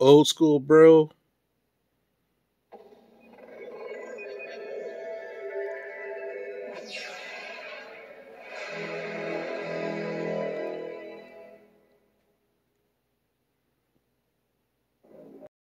old school, bro.